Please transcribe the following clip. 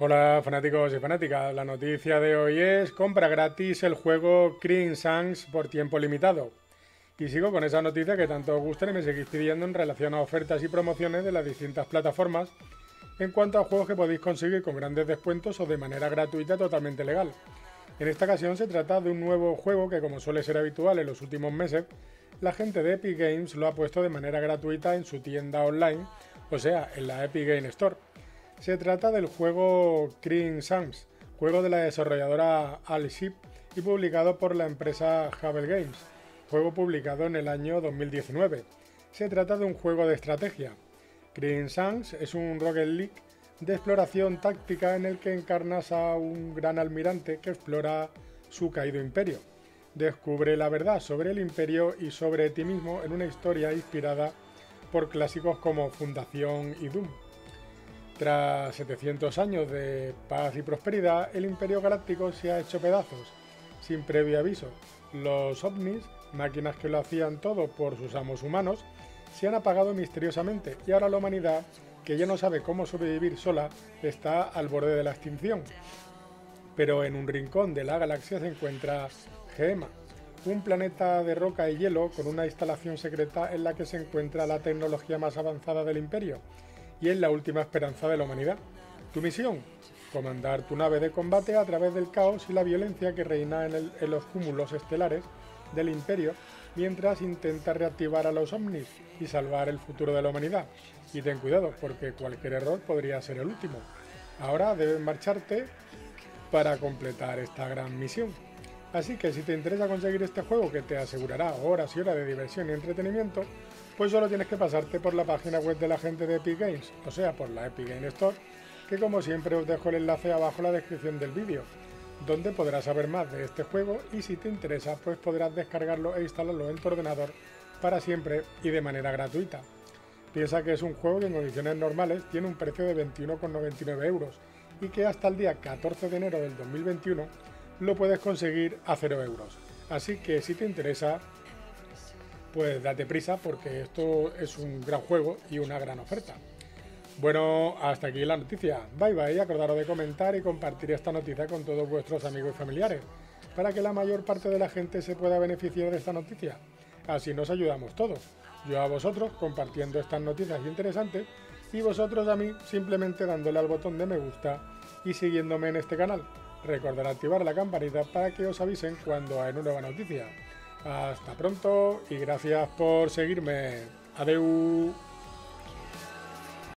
Hola fanáticos y fanáticas, la noticia de hoy es compra gratis el juego Green Sans por tiempo limitado. Y sigo con esa noticia que tanto os gusta y me seguís pidiendo en relación a ofertas y promociones de las distintas plataformas en cuanto a juegos que podéis conseguir con grandes descuentos o de manera gratuita totalmente legal. En esta ocasión se trata de un nuevo juego que como suele ser habitual en los últimos meses, la gente de Epic Games lo ha puesto de manera gratuita en su tienda online, o sea, en la Epic Game Store. Se trata del juego Green Sans, juego de la desarrolladora Alship y publicado por la empresa Havel Games, juego publicado en el año 2019. Se trata de un juego de estrategia. Green es un Rocket League de exploración táctica en el que encarnas a un gran almirante que explora su caído imperio. Descubre la verdad sobre el imperio y sobre ti mismo en una historia inspirada por clásicos como Fundación y Doom. Tras 700 años de paz y prosperidad, el Imperio Galáctico se ha hecho pedazos, sin previo aviso. Los ovnis, máquinas que lo hacían todo por sus amos humanos, se han apagado misteriosamente y ahora la humanidad, que ya no sabe cómo sobrevivir sola, está al borde de la extinción. Pero en un rincón de la galaxia se encuentra Gema, un planeta de roca y hielo con una instalación secreta en la que se encuentra la tecnología más avanzada del imperio y es la última esperanza de la humanidad. Tu misión, comandar tu nave de combate a través del caos y la violencia que reina en, los cúmulos estelares del imperio mientras intenta reactivar a los ovnis y salvar el futuro de la humanidad. Y ten cuidado, porque cualquier error podría ser el último. Ahora debes marcharte para completar esta gran misión. Así que si te interesa conseguir este juego que te asegurará horas y horas de diversión y entretenimiento, pues solo tienes que pasarte por la página web de la gente de Epic Games, o sea, por la Epic Games Store, que como siempre os dejo el enlace abajo en la descripción del vídeo, donde podrás saber más de este juego y si te interesa, pues podrás descargarlo e instalarlo en tu ordenador para siempre y de manera gratuita. Piensa que es un juego que en condiciones normales tiene un precio de 21,99 euros y que hasta el día 14 de enero del 2021 lo puedes conseguir a 0 euros. Así que si te interesa, pues date prisa porque esto es un gran juego y una gran oferta. Bueno, hasta aquí la noticia. Bye bye, acordaros de comentar y compartir esta noticia con todos vuestros amigos y familiares, para que la mayor parte de la gente se pueda beneficiar de esta noticia. Así nos ayudamos todos. Yo a vosotros compartiendo estas noticias interesantes y vosotros a mí simplemente dándole al botón de me gusta y siguiéndome en este canal. Recordar activar la campanita para que os avisen cuando hay una nueva noticia. Hasta pronto y gracias por seguirme. Adeu.